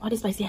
What is spicy?